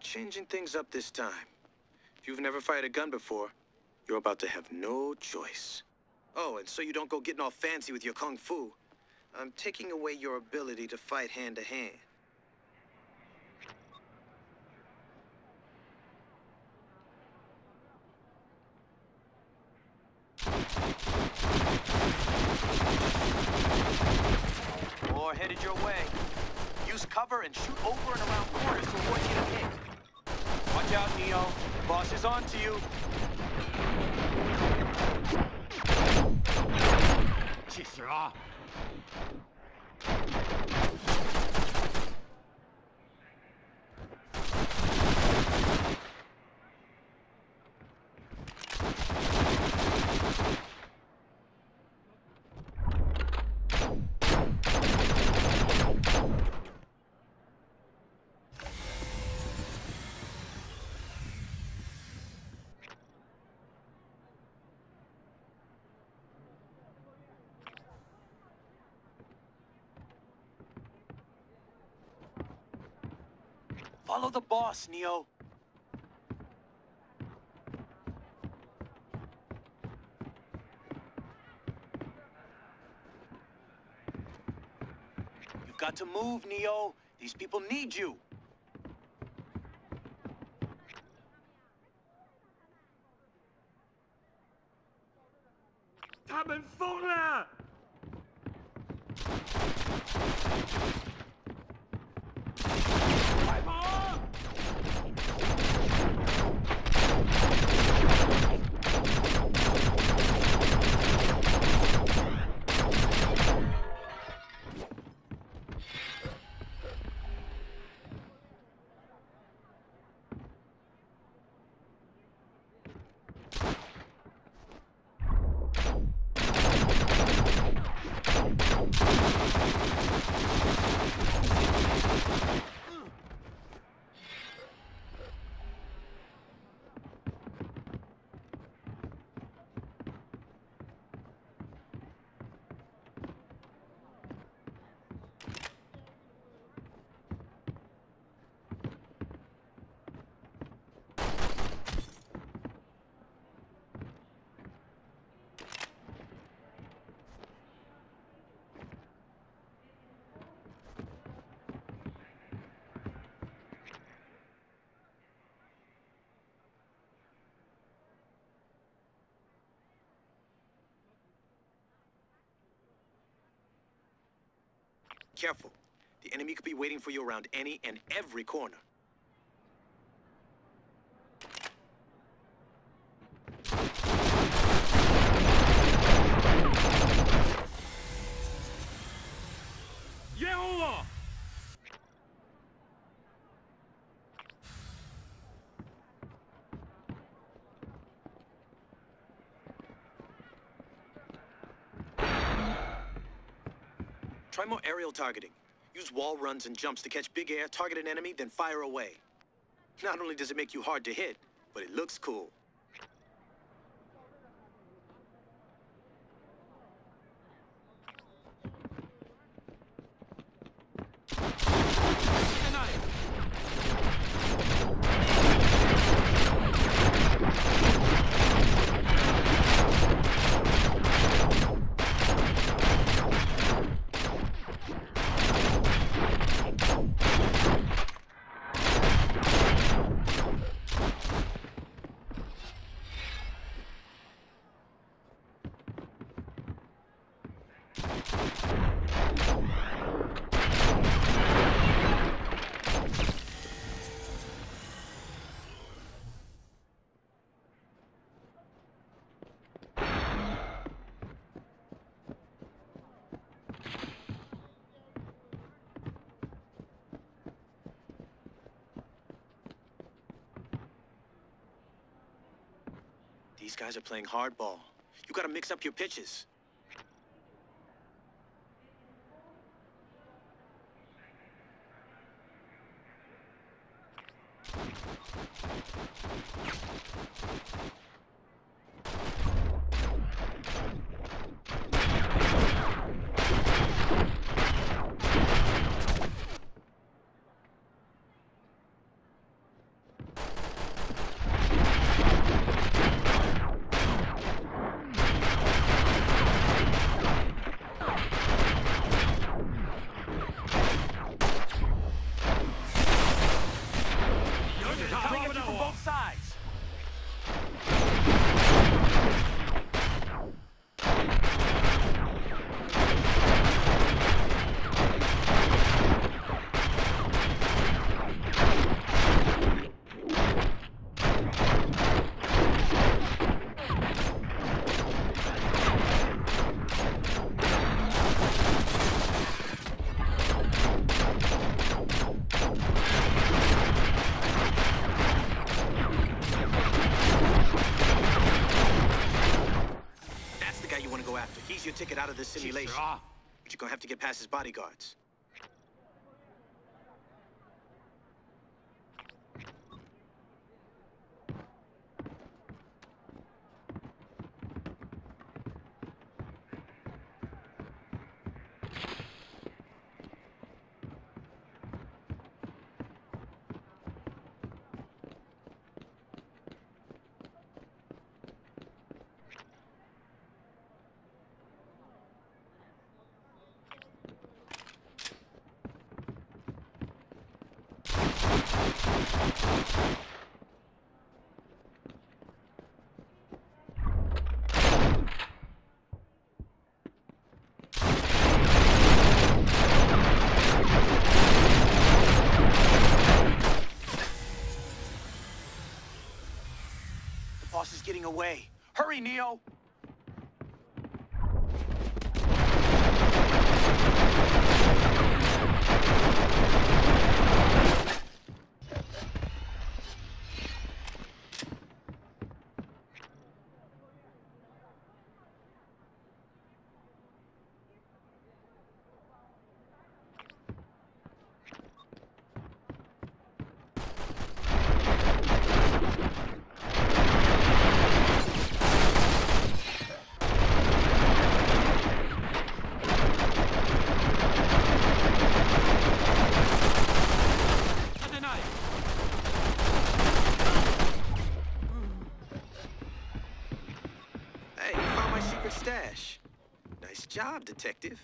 Changing things up this time. If you've never fired a gun before, you're about to have no choice. Oh, and so you don't go getting all fancy with your kung fu, I'm taking away your ability to fight hand to hand. More headed your way. Use cover and shoot over and around corners to avoid getting hit. Out, Neo. The boss is on to you. 去死！Follow the boss, Neo. You've got to move, Neo. These people need you. 他们！Careful. The enemy could be waiting for you around any and every corner. Try more aerial targeting. Use wall runs and jumps to catch big air, target an enemy, then fire away. Not only does it make you hard to hit, but it looks cool. These guys are playing hardball. You gotta mix up your pitches. Ticket out of this simulation. But you're gonna have to get past his bodyguards. The boss is getting Hurry, Neo! Detective.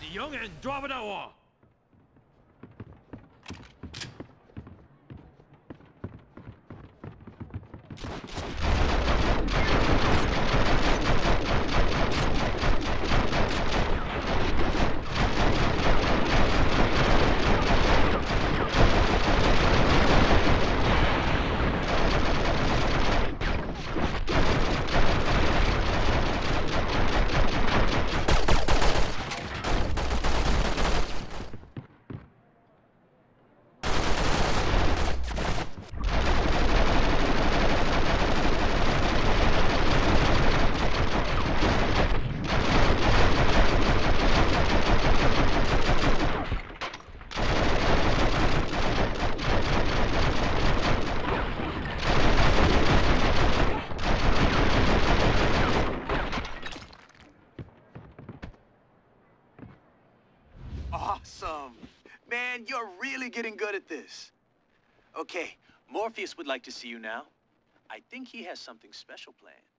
Die jongen, droppen daar getting good at this. Okay, Morpheus would like to see you now. I think he has something special planned.